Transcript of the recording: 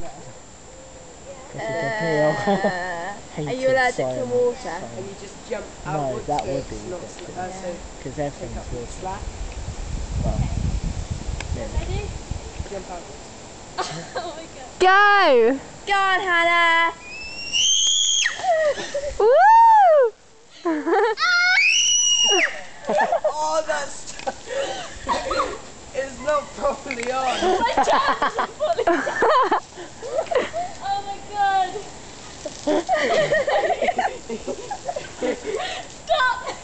Uh, are you allergic to water? And you just jump No, outwards. that so would be it's not ridiculous. sl- so Because pick everything's up water. slack, Well, really. jump out. Go! Go on, Hannah! Woo! Oh, that's... it's not properly on. Oh my Stop!